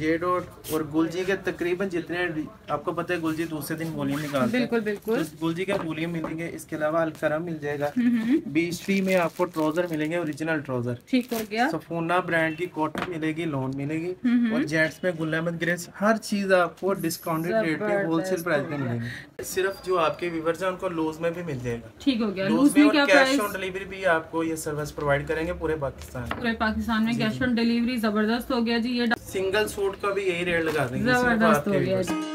J dot और गुलजी के तकरीबन जितने आपको पता है गुलजी दूसरे दिन वॉल्यूम निकालते हैं। बिल्कुल बिल्कुल। तो गुलजी के वॉल्यूम मिलेंगे इसके अलावा अलकरम मिल जाएगा। हम्म, बीच ट्री में आपको ट्राउज़र मिलेंगे ओरिजिनल ट्राउज़र ठीक हो गया। सफोना ब्रांड की कॉटन मिलेगी लोन मिलेगी। हम्म, और जेंट्स में गुल अहमद ग्रेस हर चीज़ आपको डिस्काउंटेड रेट पे होलसेल प्राइस में मिलेगी। सिर्फ़ जो आपके व्यूवर्स हैं उनको लूज में भी मिल जाएगा। ठीक हो गया। लूज में में और कैश ऑन डिलीवरी भी आपको ये सर्विस प्रोवाइड करेंगे पूरे पाकिस्तान पूरे पाकिस्तान में कैश ऑन डिलीवरी ज़बरदस्त हो गया जी ये सिंगल सूट का भी यही रेट लगा देंगे ज़बरदस्त हो गया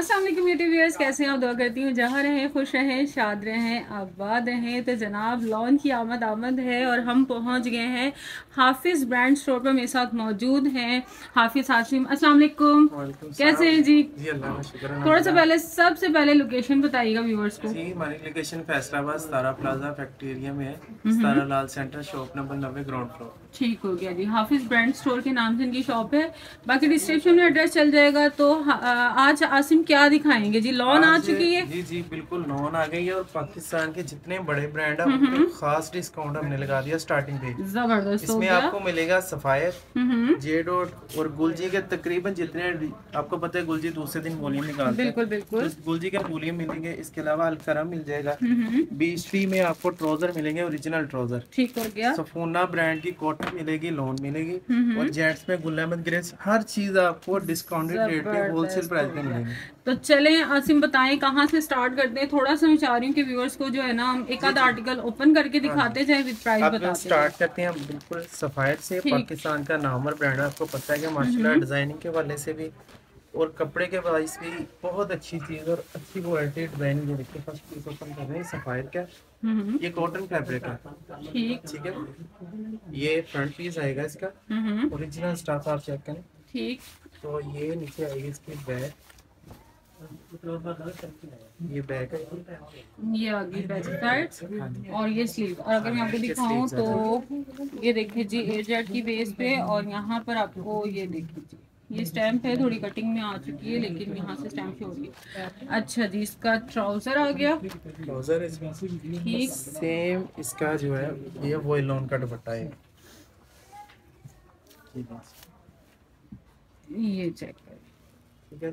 अस्सलाम वालेकुम यूट्यूब व्यूअर्स कैसे हैं आप? दुआ करती हूँ जहाँ रहें खुश रहें शाद रहें आबाद रहें तो जनाब लॉन की आमद आमद है और हम पहुँच गए हैं हाफिज़ ब्रांड स्टोर पर मेरे साथ मौजूद हैं हाफिज़ हाशिम। अस्सलाम वालेकुम कैसे हैं जी? जी अल्लाह का शुक्र है थोड़ा सा पहले सबसे पहले लोकेशन बताइएगा व्यूअर्स को। जी हमारी location Faisalabad Satara plaza factory area में है। Satara Lal centre shop number नब्बे ग्राउंड फ्लोर। ठीक हो गया जी। हाफिज ब्रांड स्टोर के नाम से इनकी शॉप है। बाकी डिस्क्रिप्शन में एड्रेस चल जाएगा तो आज आसिम क्या दिखाएँगे? जी लॉन आ चुकी है। जी जी बिल्कुल लोन आ गई है और पाकिस्तान के जितने बड़े ब्रांड है उनपे खास डिस्काउंट हमने लगा दिया स्टार्टिंग पे ज़बरदस्त हो इसमें आपको मिलेगा सफायर हम्म जे डॉट और गुलजी के तकरीबन जितने आपको पता है गुलजी दूसरे दिन वॉल्यूम निकालते बिल्कुल बिल्कुल। तो गुलजी के वॉल्यूम मिलेंगे इसके अलावा अलकरम मिल जाएगा। हम्म बीच में आपको ट्राउज़र मिलेंगे ओरिजिनल ट्राउज़र ठीक हो गया। सफोना ब्रांड की कॉटन मिलेगी लोन मिलेगी। हम्म और जेंट्स में गुल अहमद ग्रेस हर चीज़ आपको डिस्काउंटेड रेट पे होलसेल प्राइस पे मिलेंगे। तो चलें आसिम बताएँ कहाँ से स्टार्ट करते हैं? थोड़ा सा मैं चाह रही हूँ कि व्यूअर्स को जो है ना हम एक आध आर्टिकल ओपन करके दिखाते जाए विद प्राइस बताते स्टार्ट करते हैं बिल्कुल सफायर से। पाकिस्तान का नामवर ब्रांड आपको पता है कि माशाल्लाह डिज़ाइनिंग के वाले से भी और कपड़े के वाइज भी बहुत अच्छी चीज़ और अच्छी क्वालिटी डिज़ाइनिंग ये देखिए फ़र्स्ट पीस ओपन कर रहे हैं सफायर का। हम्म ये कॉटन फैब्रिक है। ठीक। ठीक है? ये फ्रंट पीस आएगा इसका। हम्म ओरिजिनल स्टाफ आप चेक करें। ठीक। तो ये नीचे आएगी इसकी बैक ये बैक ये आ गई बैक साइड और ये स्लीव और अगर मैं आपको दिखाऊँ तो ये देखिए जी एजेड की बेस पे और यहाँ पर आपको ये देखिए जी ये स्टैम्प है थोड़ी कटिंग में आ चुकी है लेकिन यहाँ से स्टैम्प शो हो रही है अच्छा जी इसका ट्राउज़र आ गया। ट्राउज़र ठीक। सेम इसका जो है ये वही लोन का दुपट्टा है। ये चेक करें। ठीक है।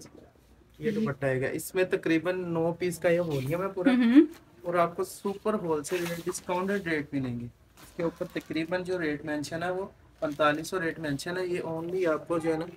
ये दुपट्टा आएगा इसमें तकरीबन नौ पीस का ये बोलिए मैं पूरा। हम्म और आपको super wholesale rate discounted rate मिलेंगे। इसके ऊपर तकरीबन जो रेट मेंशन है वो पैंतालीस सौ रेट मेंशन है। ये ओनली आपको जो है ना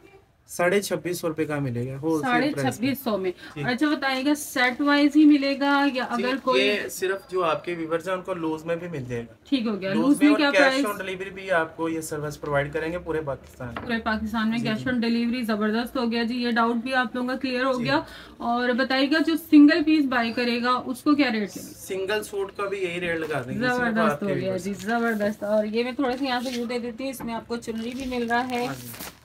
साढ़े छब्बीस सौ रुपये का मिलेगा साढ़े छब्बीस सौ में। अच्छा बताइएगा सेट वाइज ही मिलेगा या अगर कोई ये सिर्फ़ जो आपके व्यूवर्स हैं उनको लूज में भी मिल जाएगा। ठीक हो गया। लूज में क्या कैश ऑन डिलीवरी भी आपको ये सर्विस प्रोवाइड करेंगे पूरे पाकिस्तान पूरे पाकिस्तान में कैश ऑन डिलीवरी ज़बरदस्त हो गया जी ये डाउट भी आप लोगों का क्लियर हो गया। और बताइएगा जो सिंगल पीस बाय करेगा उसको क्या रेट है? सिंगल सूट का भी यही रेट लगा देंगे ज़बरदस्त हो गया जी ज़बरदस्त। और ये मैं थोड़ा सा यहाँ से व्यू दे देती हूँ इसमें आपको चुनरी भी मिल रहा है।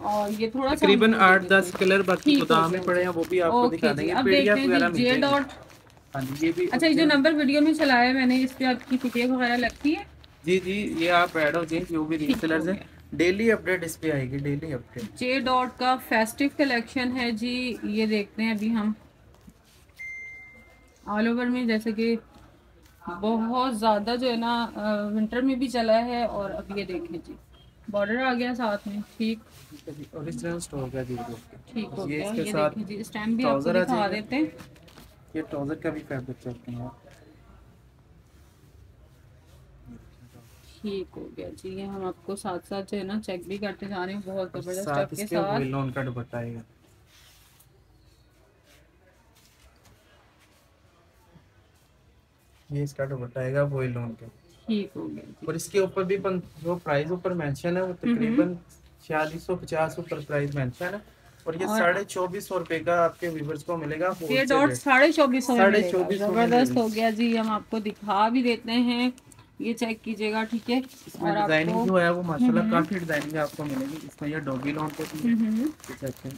और ये थोड़ा सा तकरीबन आठ दस कलर बाकी गोदाम में पड़े हैं वो भी आपको दिखा देंगे। पीडीएफ वगैरह जी मिल जाएगी हाँ। जी ये भी अच्छा ये जो नंबर वीडियो में चलाया है मैंने इस पे आपकी पीडीएफ वगैरह लगती है? जी जी ये आप ऐड हो जाए जो भी रीसेलर्स हैं डेली अपडेट इस पे आएगी डेली अपडेट जे डॉट का फेस्टिव कलेक्शन है जी ये देखते हैं अभी हम। ऑल ओवर में जैसे कि बहुत ज़्यादा जो है ना विंटर में भी चला है और अब ये देखें जी। बॉर्डर आ गया साथ में ठीक। ओरिजिनल स्टोर का जी ठीक हो गया ये साथ देखें जी स्टैम्प भी आपको दिखा देते हैं। ये ट्राउज़र का भी फैब्रिक चलते हैं। ठीक हो गया जी ये हम आपको साथ साथ जो है ना चेक भी करते जा रहे हैं बहुत ज़बरदस्त साथ स्टेप के इसके साथ। वही लोन का दुपट्टा आएगा। ये इसका दुपट्टा आएगा वही लोन का। ठीक हो गया और इसके ऊपर भी जो प्राइस ऊपर मेंशन है वो तकरीबन छियालीस सौ पचास ऊपर प्राइस मेंशन है। और ये साढ़े चौबीस सौ रुपए का आपके व्यूवर्स को मिलेगा ये डॉट साढ़े चौबीस सौ साढ़े चौबीस ज़बरदस्त हो गया जी हम आपको दिखा भी देते हैं। ये चेक कीजिएगा ठीक है? इसमें और डिज़ाइनिंग जो है वो माशाल्लाह काफ़ी डिज़ाइनिंग आपको मिलेगी। इसमें ये डॉगी लोन पे भी है। हम्म, ये check करें।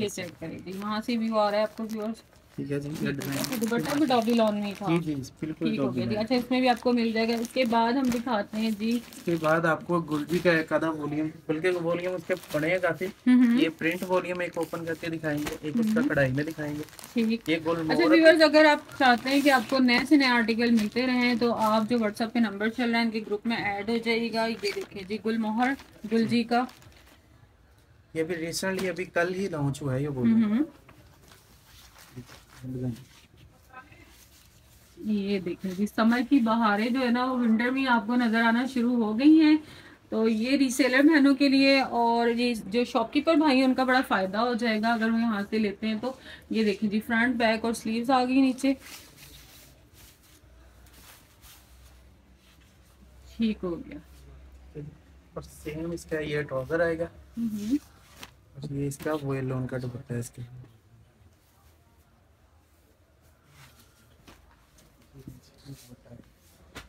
ये चेक करें वहाँ से व्यू आ रहा है आपको व्यूअर्स ठीक है जी ये डिज़ाइन। दुपट्टा भी डॉबी लॉन में था। जी जी बिल्कुल हो जी। है। अच्छा इसमें भी आपको मिल जाएगा। इसके बाद हम दिखाते हैं जी। इसके बाद आपको गुलबी का एक आधा वॉल्यूम बल्कि वॉल्यूम उसके बड़े हैं काफ़ी। हम्म, हम्म, ये प्रिंट वॉल्यूम एक ओपन करके दिखाएँगे एक उसका कढ़ाई में दिखाएँगे। ठीक। ये गोल अच्छा व्यूअर्स अगर आप चाहते हैं कि आपको नए से नए आर्टिकल मिलते रहे तो आप जो व्हाट्सएप पे नंबर चल रहा है इनके ग्रुप में ऐड हो जाएगा ये देखिए जी गुलमोहर गुल जी का। ये भी रिसेंटली अभी कल ही लॉन्च हुआ है ये हम्म, हम्म। ये देखिए जी समर की बहारें जो है ना वो विंटर में आपको नज़र आना शुरू हो गई हैं। तो ये रीसेलर बहनों के लिए और ये जो शॉपकीपर भाई हैं उनका बड़ा फ़ायदा हो जाएगा अगर वो यहाँ से लेते हैं तो। ये देखिए जी फ्रंट बैक और स्लीव्स आ गई नीचे। ठीक हो गया। और सेम इसका ये ट्राउज़र आएगा। हम्म, और ये इसका वो लोन का दुपट्टा है इसके।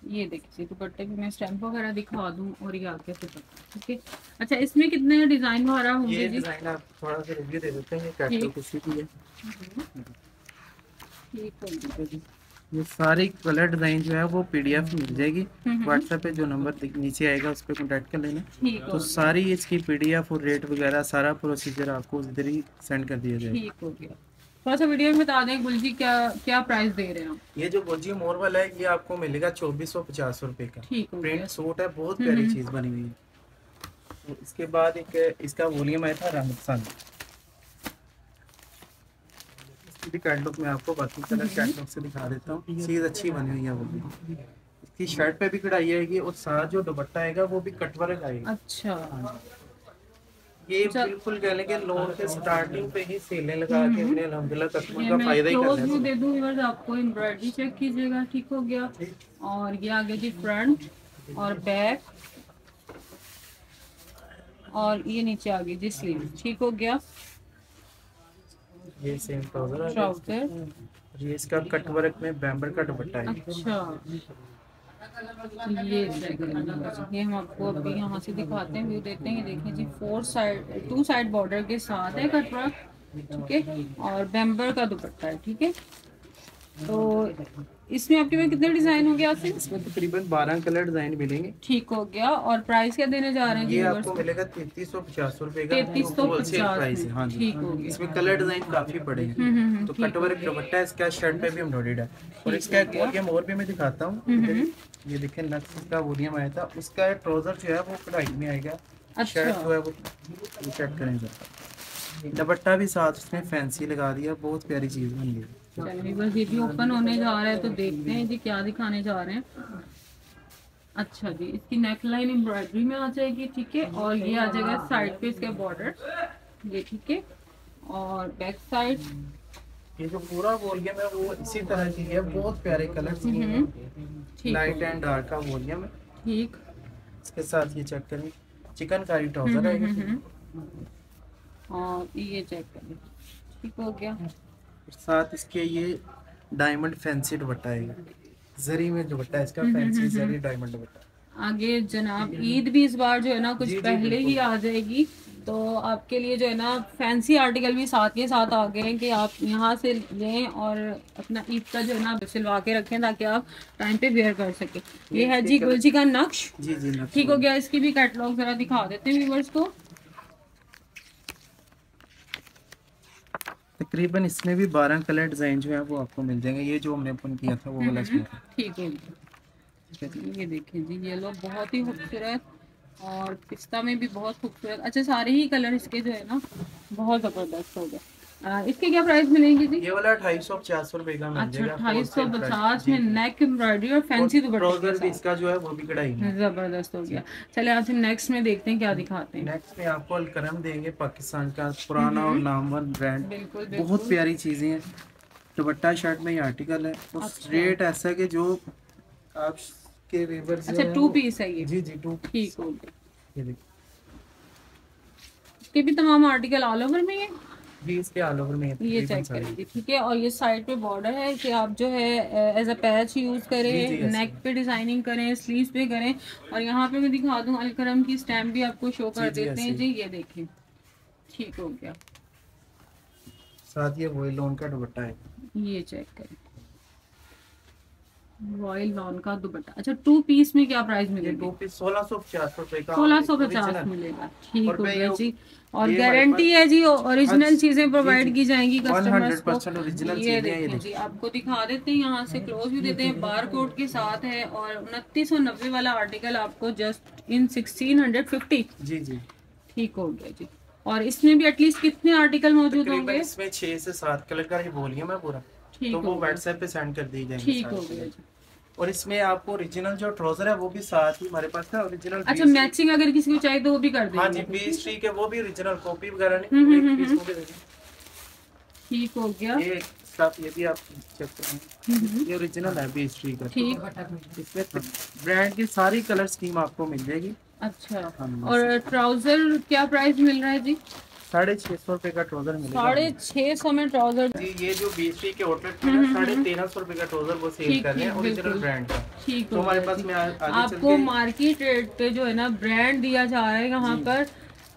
ये देखिए दुपट्टे भी मैं स्टैम्प वगैरह दिखा दूँ और ये आगे से ठीक है? अच्छा इसमें कितने डिज़ाइन वगैरह ये होंगे जी? डिज़ाइन आप थोड़ा सा रिव्यू दे देते हैं ये कैटलॉग उसी की है। ठीक हो गया है ये सारी कलर डिज़ाइन जो है वो पीडीएफ मिल जाएगी। हम्म, व्हाट्सएप पे जो नंबर नीचे आएगा उस पर कॉन्टैक्ट कर लेना। तो सारी इसकी पीडीएफ और रेट वगैरह सारा प्रोसीजर आपको उधर ही सेंड कर दिया जाएगा। ठीक हो गया। थोड़ा सा वीडियो में बता दें गुलजी क्या क्या प्राइस दे रहे हैं ये जो गोजी मोर वाला है ये आपको मिलेगा चौबीस सौ पचास रुपए का। ठीक प्रिंट सूट है बहुत प्यारी हम्म। चीज़ बनी हुई है। तो इसके बाद एक इसका वॉल्यूम आया था रामसन इसकी कैटलॉग में आपको बाकी कलर कैटलॉग से दिखा देता हूँ। चीज़ अच्छी बनी हुई है वो भी। इसकी शर्ट पे भी कढ़ाई आएगी और साथ जो दुपट्टा आएगा वो भी कटवर्क आएगा। अच्छा। हाँ। ये अच्छा। बिल्कुल कह लें कि लोन के स्टार्टिंग पे ही सेलें लगा के हमने अल्हम्दुलिल्लाह कस्टमर का फ़ायदा ही कर लिया दे दूँ व्यूअर्स आपको एम्ब्रॉयडरी चेक कीजिएगा ठीक हो गया। और ये आगे जी फ्रंट और बैक और ये नीचे आगे जी स्लीव ठीक हो गया। ये सेम ट्राउज़र है ये इसका कटवर्क में बैम्बर का दुपट्टा है। अच्छा। ये ये हम आपको अभी यहाँ से दिखाते हैं व्यू देते हैं देखिए देखें जी four side to side border के साथ है कटरा, ठीक है? और बेम्बर का दुपट्टा है, ठीक है? तो इसमें आपके पास कितने डिज़ाइन हो गया आपसे इसमें तकरीबन बारह कलर डिज़ाइन मिलेंगे। ठीक हो गया। और प्राइस क्या देने जा रहे हैं ये आपको मिलेगा तैतीस सौ पचास रूपए का। 3350 होलसेल प्राइस है। हाँ ठीक हो गया। इसमें कलर डिज़ाइन काफ़ी पड़े हैं। हम्म हम्म तो कटवर्क दुपट्टा इसका शर्ट पे भी एम्ब्रॉइडेड है। और इसका एक वॉल्यूम और भी मैं दिखाता हूँ। हम्म, ये देखें नक्स का वॉल्यूम आया था। उसका ट्राउज़र जो है वो कढ़ाई में आएगा। अच्छा। शर्ट जो है वो चेक करें जरा। दुपट्टा भी साथ उसमें फैंसी लगा दिया। बहुत प्यारी चीज़ बन गई। चलिए बस ये भी ओपन होने जा रहा है तो देखते हैं जी क्या दिखाने जा रहे हैं। अच्छा जी इसकी नेक लाइन एम्ब्रॉयडरी में आ जाएगी ठीक है और ये आ जाएगा साइड पे इसके बॉर्डर ये ठीक है और बैक साइड ये जो पूरा वॉल्यूम है वो इसी तरह की है बहुत प्यारे कलर लाइट एंड डार्क का वॉल्यूम है। ठीक। इसके साथ ये चेक करें चिकन कारी ट्राउज़र हम्म। और ये चेक करें ठीक हो गया। और साथ इसके ये डायमंड फैंसी दुपट्टा आएगा जरी में दुपट्टा है इसका फैंसी जरी डायमंड दुपट्टा आगे जनाब ईद भी इस बार जो है ना कुछ जी, जी, पहले ही आ जाएगी। तो आपके लिए जो है ना फैंसी आर्टिकल भी साथ के साथ आ गए हैं कि आप यहाँ से लें और अपना ईद का जो है ना सिलवा के रखें ताकि आप टाइम पे वेयर कर सकें। ये है जी गुलजी का नक्श। जी जी नक्श ठीक हो गया इसकी भी कैटलॉग जरा दिखा देते हैं व्यूवर्स को। तकरीबन इसमें भी बारह कलर डिज़ाइन जो है वो आपको मिल जाएँगे। ये जो हमने ओपन किया था वो वाला इसमें ठीक है जी। ये देखिए जी येलो बहुत ही खूबसूरत और पिस्ता में भी बहुत खूबसूरत। अच्छा सारे ही कलर इसके जो है ना बहुत ज़बरदस्त हो गए। आ, इसके क्या प्राइस मिलेंगे जी? ये वाला ढाई सौ पचास रुपए का अच्छा जाएगा सौ पचास में नेक एम्ब्रॉयडरी और फैंसी भी इसका जो है वो भी कढ़ाई ज़बरदस्त हो गया। चले आज हम नेक्स्ट में देखते हैं क्या दिखाते हैं। नेक्स्ट में आपको अलकरम देंगे पाकिस्तान का पुराना और नामवर ब्रांड बहुत प्यारी चीज़ें हैं। दुपट्टा शर्ट में ये आर्टिकल है। और अच्छा। रेट ऐसा है कि जो आप के अच्छा टू पीस है ये। जी जी टू ठीक। हो गया ये देखिए। इसके भी तमाम आर्टिकल ऑल ओवर में है? ये चेक करेंगे ठीक है? और ये साइड पे बॉर्डर है कि आप जो है एज अ पैच यूज़ करें नेक पे डिज़ाइनिंग करें स्लीव्स पे करें। और यहाँ पे मैं दिखा दूँ अलकरम की स्टैम्प भी आपको शो कर देते हैं। जी। ये देखें। ठीक हो गया। साथ ये वही लोन का दुपट्टा है। ये चेक करें। रॉयल लॉन का दुपट्टा। अच्छा टू पीस में क्या प्राइस मिलेगा? दो पीस सोलह सौ पचास रुपए का सोलह सौ पचास मिलेगा। ठीक हो गया जी। और गारंटी है जी ओरिजिनल हाँ, चीज़ें प्रोवाइड की जाएँगी कस्टमर्स को। ये देखिए जी आपको दिखा देते हैं यहाँ से क्लोज भी देते हैं बार कोड के साथ है और उनतीस सौ नब्बे वाला आर्टिकल आपको just in sixteen hundred fifty जी जी। ठीक हो गया जी। और इसमें भी एटलीस्ट कितने आर्टिकल मौजूद होंगे? इसमें छह से सात कलर का ही वॉल्यूम मैं पूरा। तो वो व्हाट्सएप पे सेंड कर दी जाएँगे ठीक हो गया और इसमें आपको ओरिजिनल जो ट्राउज़र है वो भी साथ ही हमारे पास है ओरिजिनल अच्छा मैचिंग अगर किसी को चाहिए तो वो भी कर हाँ जी देंगे बीस ट्री के वो भी ओरिजिनल कॉपी वगैरह हम्म, नहीं हम्म, दे देंगे। ठीक हो गया। ये स्टफ़ ये भी आप चेक करें हम्म, ये ओरिजिनल है बीस ट्री का। ठीक। इसमें ब्रांड की सारी कलर स्कीम आपको मिल जाएगी। अच्छा। हाँ, और ट्राउज़र क्या प्राइस मिल रहा है जी? साढ़े छह सौ रुपए का ट्राउज़र मिलेगा साढ़े छह सौ में ट्राउज़र जी ये जो बीस ट्री के होटल में साढ़े तेरह सौ रुपए का ट्राउज़र वो सेल कर रहे हैं ओरिजिनल ब्रांड का। ठीक तो हमारे पास में आपको मार्केट रेट पे जो है ना ब्रांड दिया जा रहा है यहाँ पर।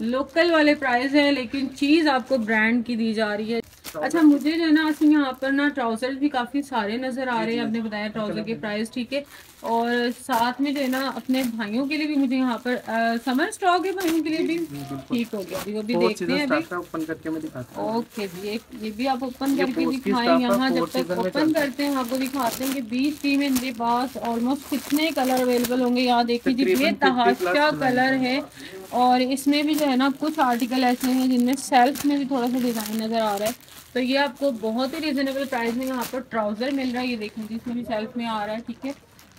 लोकल वाले प्राइस है लेकिन चीज़ आपको ब्रांड की दी जा रही है। अच्छा मुझे जो है ना असली यहाँ पर ना ट्राउज़र भी काफ़ी सारे नज़र आ रहे हैं आपने बताया ट्राउज़र के प्राइस ठीक है। और साथ में जो है ना अपने भाइयों के लिए भी मुझे यहाँ पर समर स्टॉक है भाइयों के लिए भी? ठीक हो गया अभी वो भी देखते हैं अभी। ओपन करके मैं दिखाता हूँ। ओके जी ये भी आप ओपन करके दिखाएँ यहाँ जब तक ओपन। करते हैं आपको दिखाते हैं कि बीच टी में इनके पास ऑलमोस्ट कितने कलर अवेलेबल होंगे यहाँ देखिए जी ये तहाशा कलर है। और इसमें भी जो है ना कुछ आर्टिकल ऐसे हैं जिनमें सेल्फ में भी थोड़ा सा डिज़ाइन नज़र आ रहा है। तो ये आपको बहुत ही रिजनेबल प्राइस में यहाँ पर ट्राउज़र मिल रहा है। ये देखें जी इसमें भी सेल्फ में आ रहा है ठीक है?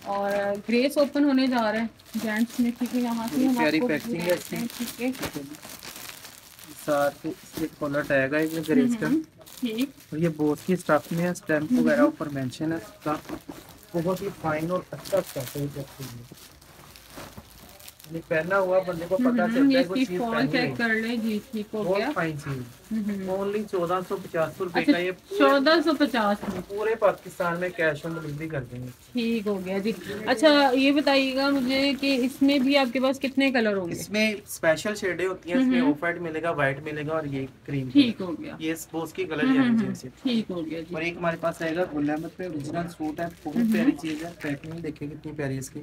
और ग्रेस ओपन होने जा रहा है जेंट्स में ठीक है? यहाँ से हम आपको पैकिंग है इसकी। ठीक है? साथ इसके कॉलर टैग है इसमें ग्रेस का। और ये बोस की स्टफ़ में है स्टैम्प वगैरह ऊपर मेंशन है इसका। बहुत ही फाइन और अच्छा स्टफ़ है ये पहना हुआ बंदे को पता हम्म, चलता है कोई चीज़ पहनी चेक कर ले जी ठीक हो गया। फाइन चीज़ हम्म, ओनली चौदह सौ पचास रुपए अच्छा का ये चौदह सौ पचास में। पूरे पाकिस्तान में कैश ऑन डिलीवरी कर देंगे। ठीक हो गया जी। अच्छा ये बताइएगा मुझे कि इसमें भी आपके पास कितने कलर होंगे? इसमें स्पेशल शेडें होती हैं इसमें ऑफ़ वाइट मिलेगा व्हाइट मिलेगा और ये क्रीम ठीक हो गया। ये स्पोर्ट्स की कलर हम्म, हम्म, ठीक हो गया और एक हमारे पास रहेगा गुल अहमद पे ओरिजिनल सूट है बहुत प्यारी चीज़ है। पैकिंग देखिए कितनी प्यारी है इसकी।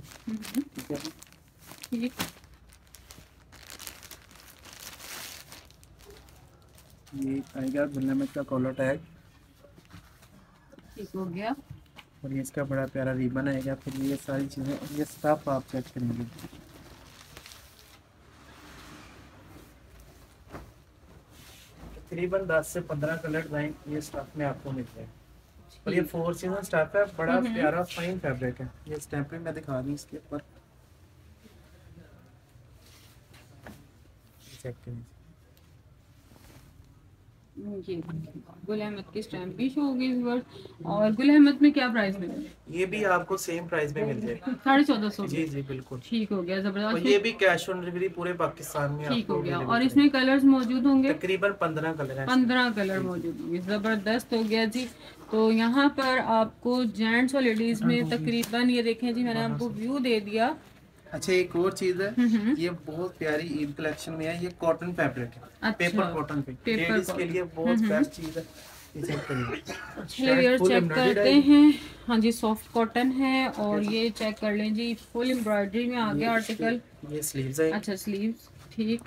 हम्म, है ठीक ये आएगा गुल अहमद का कॉलर टैग ठीक हो गया। और ये इसका बड़ा प्यारा रिबन आएगा फिर ये सारी चीज़ें और ये स्टफ़ आप चेक करेंगे। तकरीबन 10 से 15 कलर डिज़ाइन ये स्टफ़ में आपको मिल जाएगा। और ये फोर सीज़न स्टफ़ है बड़ा प्यारा फाइन फैब्रिक है। ये स्टैम्पिंग मैं दिखा दूँ इसके ऊपर चेक करें ये गुल अहमद की स्टैम्प भी शो होगी इस बार। और गुल अहमद में क्या प्राइस मिलेगा ये भी आपको सेम प्राइस में मिल जाएगा। साढ़े चौदह सौ। जी जी बिल्कुल। ठीक हो गया और ज़बरदस्त ये भी कैश ऑन डिलीवरी पूरे पाकिस्तान में ठीक हो गया। और इसमें कलर्स मौजूद होंगे? तकरीबन पंद्रह कलर पंद्रह कलर मौजूद होंगे। ज़बरदस्त हो गया जी। तो यहाँ पर आपको जेंट्स और लेडीज़ में तकरीबन ये देखें जी मैंने आपको व्यू दे दिया। अच्छा एक और चीज़ है। ये बहुत प्यारी ईद कलेक्शन में है ये कॉटन फैब्रिक है। अच्छा। पेपर कॉटन पे। लेडीज़ के लिए बहुत बेस्ट चीज़ है। चेक embroidered करते हैं। हाँ जी सॉफ्ट कॉटन है और ये चेक कर लें जी फुल एम्ब्रॉयडरी में आ गया आर्टिकल ये स्लीव्स है। अच्छा स्लीव्स ठीक।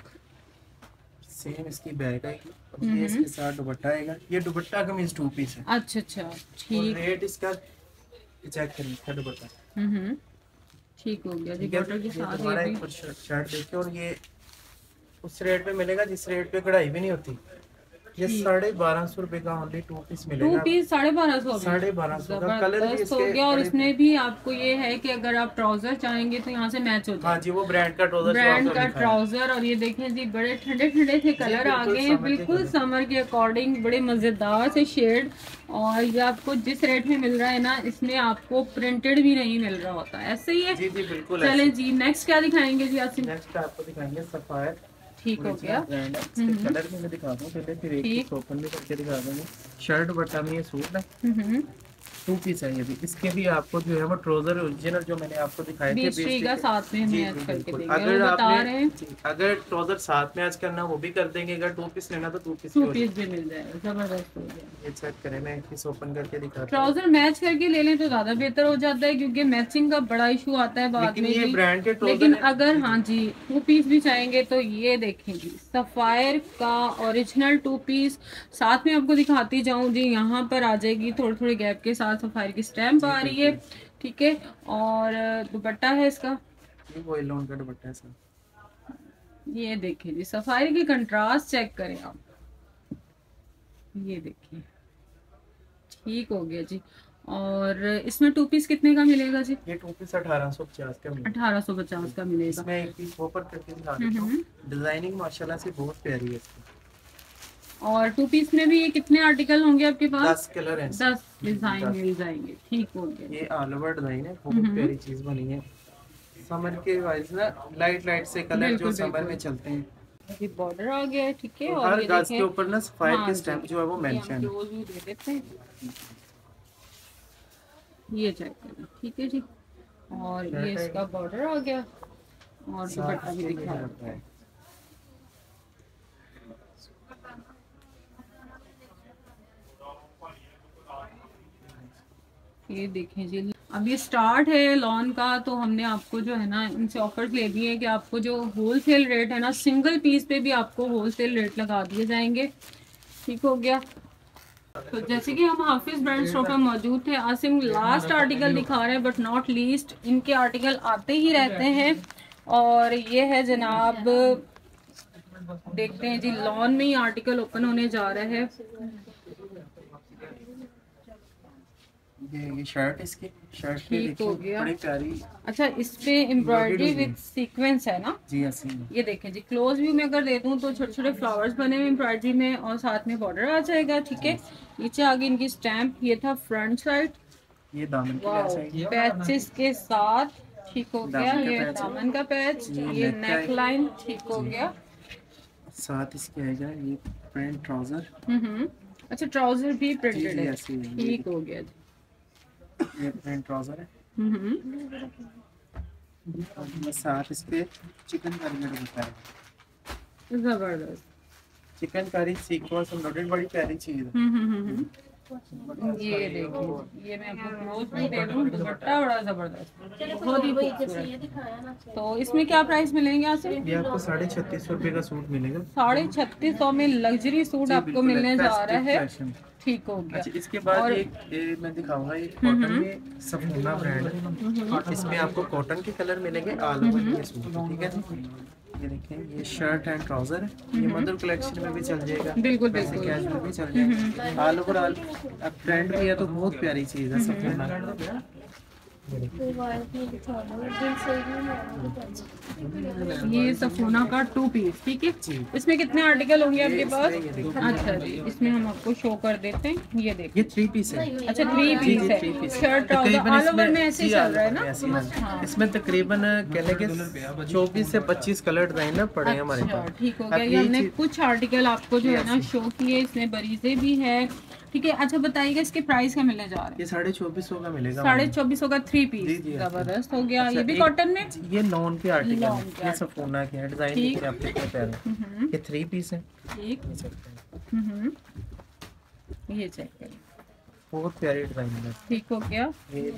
सेम इसकी बैग आएगी और ये इसके साथ दुपट्टा आएगा। ये दुपट्टा कमीज टू पीस है। अच्छा अच्छा ठीक। रेट इसका चेक करिए इसका दुपट्टा। हम्म ठीक हो गया। जी बॉर्डर के साथ ये भी शर्ट देखिए और ये उस रेट पे मिलेगा जिस रेट पे कढ़ाई भी नहीं होती। ये साढ़े बारह सौ रुपए का ओनली टू पीस मिलेगा। टू पीस साढ़े बारह सौ साढ़े बारह सौ का कलर भी हो गया और इसमें भी आपको ये है कि अगर आप ट्राउज़र चाहेंगे तो यहाँ से मैच हो जाए हाँ जी वो ब्रांड का ट्राउज़र ब्रांड का ट्राउज़र और ये देखें जी बड़े ठंडे ठंडे से कलर आ बिल्कुल गए हैं बिल्कुल समर के अकॉर्डिंग बड़े मज़ेदार से शेड और ये आपको जिस रेट में मिल रहा है ना इसमें आपको प्रिंटेड भी नहीं मिल रहा होता। ऐसे ही है। जी जी बिल्कुल चले जी नेक्स्ट क्या दिखाएँगे जी आसिम? नेक्स्ट आपको दिखाएँगे सफायर ठीक हो गया। कलर भी मैं दिखा दूँ पहले फिर एक ओपन भी करके दिखा दूँगा। शर्ट बटन में ये सूट है। हम्म। टू पीस है ये भी इसके भी आपको जो है वो ट्राउज़र ओरिजिनल जो मैंने आपको दिखाए थे का साथ में जी, मैच करके बिल्कुल। अगर बता आपने रहे हैं। अगर ट्राउज़र साथ में आज करना वो भी कर देंगे अगर टू पीस लेना तो टू पीस टू पीस भी मिल जाएगा ज़बरदस्त ये चेक करें मैं पीस ओपन करके दिखाता हूँ। ट्राउज़र मैच करके ले लें तो ज़्यादा बेहतर हो जाता है क्योंकि मैचिंग का बड़ा इशू आता है बाद में लेकिन अगर हाँ जी टू पीस भी चाहेंगे तो ये देखेंगे। सफायर का ओरिजिनल टू पीस साथ में आपको दिखाती जाऊँ जी यहाँ पर आ जाएगी थोड़े थोड़े गैप के साथ सफायर की स्टैम्प आ रही है ठीक है? और दुपट्टा है इसका? ये लोन का दुपट्टा है सर। ये देखिए जी सफारी की कंट्रास्ट चेक करें आप। ये देखिए। ठीक हो गया जी। और इसमें टू पीस कितने का मिलेगा जी? ये टू पीस अठारह सौ पचास का अठारह सौ पचास का मिलेगा। इसमें एक पीस ओपन करके दिखा हम्म, हम्म। डिज़ाइनिंग माशाल्लाह से बहुत प्यारी है इसकी। और टू पीस में भी ये कितने आर्टिकल होंगे आपके पास? दस कलर है। दस डिज़ाइन मिल जाएँगे। ठीक हो गया। ये ऑल ओवर डिज़ाइन है हम्म, बहुत प्यारी चीज़ बनी है। समर के वाइज ना लाइट लाइट से कलर जो समर में चलते हैं। ये बॉर्डर आ गया है ठीक है और ये गाज के ऊपर ना सफायर हाँ के जी, स्टैम्प जो है वो मेंशन है। दे देते हैं। ये चेक करें ठीक है जी। और ये इसका बॉर्डर आ गया। और दुपट्टा भी दिखा रहा है। ये देखें जी। अब ये स्टार्ट है लॉन का तो हमने आपको जो है ना, इनसे ऑफर्स ले दिए हैं कि आपको जो होल सेल रेट है ना सिंगल पीस पे भी आपको होल सेल रेट लगा दिए जाएँगे। ठीक हो गया? तो जैसे कि हम हाफिज ब्रांड स्टोर पर मौजूद थे आसिम लास्ट आर्टिकल दिखा रहे हैं बट नॉट लीस्ट इनके आर्टिकल आते ही रहते हैं। और ये है जनाब, देखते हैं जी लॉन में ही आर्टिकल ओपन होने जा रहा है। ये ये शर्ट इसकी शर्ट पे ठीक हो गया। बड़ी प्यारी। अच्छा इस पे एम्ब्रॉयडरी विद सीक्वेंस है ना? जी ये देखें जी क्लोज व्यू में अगर दे दूँ तो छोटे छोटे फ्लावर्स बने हुए एम्ब्रॉयडरी में और साथ में बॉर्डर आ जाएगा ठीक है? नीचे आगे इनकी स्टैम्प ये था फ्रंट साइड ये दामन की पैचेस के साथ ठीक हो गया ये पैच। दामन का पैच ये नेक लाइन ठीक हो गया। साथ इसके आएगा ये प्रिंट ट्राउज़र हम्म अच्छा ट्राउज़र भी प्रिंटेड है। ठीक हो गया ये प्रिंट ट्राउज़र है हम्म साथ इसके चिकन करी दुपट्टा है। ज़बरदस्त। चिकन सीक्वेंस एम्ब्रॉयडरी बड़ी प्यारी चीज़। है हम्म हम्म हम्म ये देखिए ये मैं आपको क्लोज भी दे दूँ दुपट्टा बड़ा ज़बरदस्त। बहुत ही खूबसूरत। तो इसमें क्या प्राइस मिलेंगे यहाँ ये आपको साढ़े छत्तीस रुपए का सूट मिलेगा। साढ़े छत्तीस सौ में लग्जरी सूट आपको मिलने जा रहा है। ठीक हो गया। अच्छा इसके बाद और- एक ए, मैं दिखाऊँगा ये कॉटन में सफोना ब्रांड है। इसमें आपको कॉटन के कलर मिलेंगे ऑल ओवर ये सूट ठीक है? ये देखें ये शर्ट एंड ट्राउज़र है। ये मदर कलेक्शन में भी चल जाएगा। बिल्कुल वैसे कैजुअल भी चल जाएगा। ऑल ओवर ऑल अब ट्रेंड भी है तो बहुत प्यारी चीज़ है सफूना ये सफोना का टू पीस ठीक है? इसमें कितने आर्टिकल होंगे आपके पास? अच्छा जी इसमें हम आपको शो कर देते हैं ये देखिए ये थ्री पीस है। अच्छा थ्री पीस है। शर्ट ऑल ओवर में ऐसे चल रहा है ना? ही है। हाँ। इसमें तकरीबन कह लें चौबीस से पच्चीस कलर डिज़ाइन ना पड़े हैं हमारे अच्छा पास। ठीक हो गया। हमने कुछ आर्टिकल आपको जो है ना शो किए इसमें बरीजे भी है ठीक है अच्छा बताइएगा इसके प्राइस क्या मिलने जा रहे हैं? ये साढ़े चौबीस का मिलेगा साढ़े चौबीस का थ्री पीस ज़बरदस्त हो गया। अच्छा, ये भी कॉटन में? ये लॉन के आर्टिकल ये सफोना के हैं। डिज़ाइन हम्म, ये थ्री पीस है। हैं। हम्म, ये चेक करें बहुत प्यारी डिज़ाइन है। ठीक हो गया। ये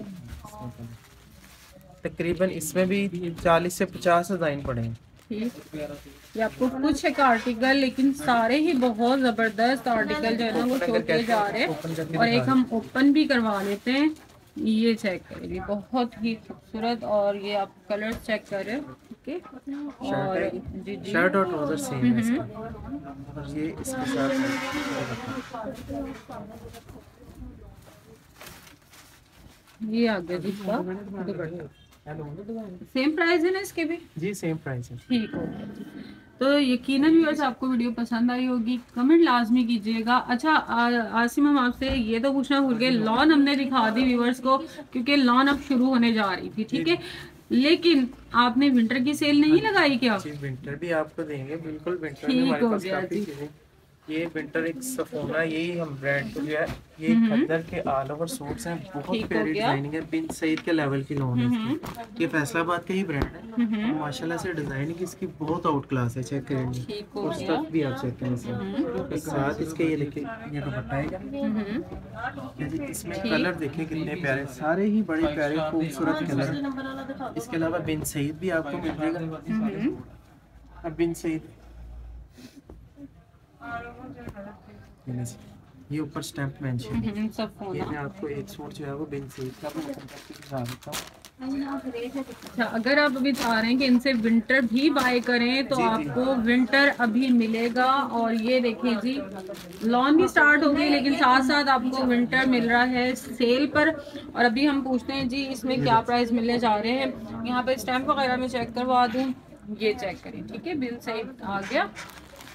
तकरीबन इसमें भी चालीस से पचास डिज़ाइन पड़े हैं। ठीक। ये आपको कुछ एक आर्टिकल लेकिन सारे ही बहुत ज़बरदस्त आर्टिकल जो है ना वो शो किए जा रहे हैं। और एक हम ओपन भी करवा लेते हैं। ये चेक करें ये बहुत ही खूबसूरत और ये आप कलर चेक कर ठीक है? और जी जी। शर्ट और ट्राउज़र सेम है इसका। और ये इसके साथ ये आ गया जी इसका। सेम प्राइस है ना इसके भी? जी सेम प्राइस है। ठीक हो तो यकीनन व्यूअर्स आपको वीडियो पसंद आई होगी कमेंट लाजमी कीजिएगा। अच्छा आ- आसिम हम आपसे ये तो पूछना भूल गए लॉन हमने दिखा दी व्यूअर्स को क्योंकि लॉन अब शुरू होने जा रही थी ठीक है? लेकिन आपने विंटर की सेल नहीं लगाई क्या? विंटर भी आपको देंगे बिल्कुल विंटर ठीक हो गया जी। ये विंटर एक सफोना यही हम ब्रांड को जो है ये खद्दर के ऑल ओवर सूट्स हैं बहुत हम्म। हो प्यारी डिज़ाइनिंग है बिन सईद के लेवल की लोन है ये फैसलाबाद का ही ब्रांड है हम्म, माशाल्लाह से डिज़ाइनिंग इसकी बहुत आउट क्लास है चेक करें और स्टफ़ भी आप चेक करें इसमें एक साथ इसके ये देखिए ये दुपट्टा है हम्म, इसमें कलर देखिए कितने प्यारे सारे ही बड़े प्यारे खूबसूरत कलर हैं। इसके अलावा बिन सईद भी आपको मिल जाएगा हम्म, बिन सईद ये ऊपर स्टैम्प मेंशन है हम्म, ये मैं आपको एक सूट जो है वो बिन सईद का मैं दिखा देता हूँ। अच्छा अगर आप अभी चाह रहे हैं कि इनसे विंटर भी बाय करें तो। आपको विंटर अभी मिलेगा। और ये देखिए जी लॉन भी स्टार्ट हो गई लेकिन साथ साथ आपको विंटर मिल रहा है सेल पर। और अभी हम पूछते हैं जी इसमें क्या प्राइस मिलने जा रहे हैं? यहाँ पे स्टैम्प वगैरह में चेक करवा दूँ ये चेक करें। ठीक है बिल सही आ गया।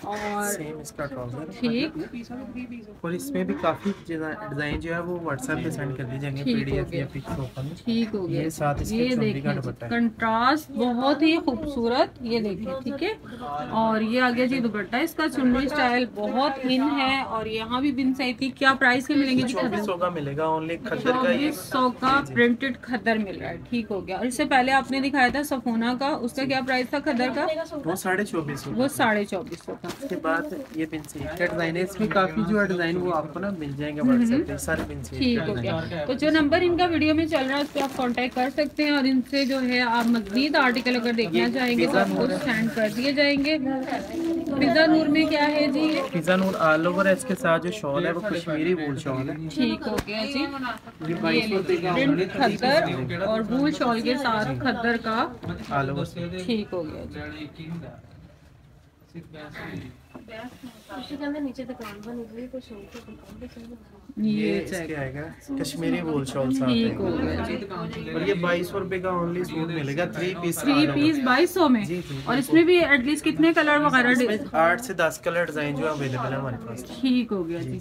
और सेम इसका ट्राउज़र ठीक। और इसमें भी काफ़ी डिज़ाइन जो है वो व्हाट्सएप पे सेंड कर दी जाएँगे ठीक हो पीडीएफ या पिक्स ओपन ठीक हो गया। ये साथ इसके ये देखिए कंट्रास्ट बहुत ही खूबसूरत ये देखिए ठीक है। और ये आ गया जी दुपट्टा इसका चुनरी स्टाइल बहुत इन है और यहाँ भी बिन सही थी। क्या प्राइस के मिलेंगे जी? चौबीस सौ का मिलेगा ओनली खद्दर का ये चौबीस सौ का प्रिंटेड खद्दर मिल रहा है। ठीक हो गया। और इससे पहले आपने दिखाया था सफोना का उसका क्या प्राइस था खद्दर का? वो साढ़े चौबीस वो साढ़े चौबीस सौ का। उसके बाद ये सईद का डिज़ाइन है? इसमें काफ़ी जो है डिज़ाइन वो आपको ना मिल जाएँगे व्हाट्सएप पे सारे ठीक हो। गया तो जो नंबर इनका वीडियो में चल रहा है उस पर आप कांटेक्ट कर सकते हैं और इनसे जो है आप मजीद आर्टिकल अगर देखना चाहेंगे तो आपको सेंड कर दिए जाएँगे। पिज्जा नूर में क्या है जी? पिज्जा नूर ऑल ओवर है इसके साथ जो शॉल है वो कश्मीरी वूल शॉल है। ठीक हो। गया जी सौ खद्दर और वूल शॉल के साथ खद्दर का ठीक हो गया जी। नीचे कुछ ये चेक आएगा। कश्मीरी वूल शॉल साथ हो। और ये बाईस रुपए का ओनली सूट मिलेगा थ्री पीस थ्री पीस बाईस में? जी, जी, और इसमें भी एटलीस्ट कितने कलर वगैरह आठ से दस कलर डिज़ाइन जो अवेलेबल है हमारे पास। ठीक हो गया जी।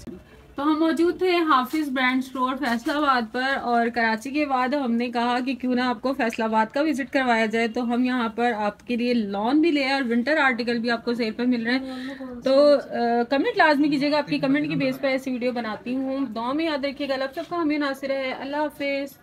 तो हम मौजूद थे हाफिज ब्रांड स्टोर फैसलाबाद पर और कराची के बाद हमने कहा कि क्यों ना आपको फैसलाबाद का विज़िट करवाया जाए। तो हम यहाँ पर आपके लिए लॉन भी ले और विंटर आर्टिकल भी आपको सेल पर मिल रहे हैं। तो कमेंट लाजमी कीजिएगा, आपकी कमेंट की बेस पर ऐसी वीडियो बनाती हूँ। दो में याद रखिएगा लब सबका हमें नासिर है। अल्लाह हाफिज़।